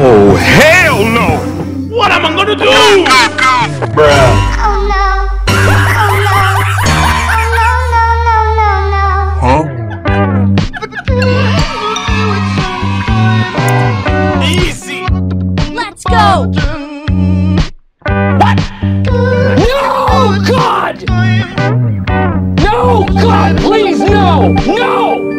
Oh, hell no! What am I gonna do? Bruh. please no!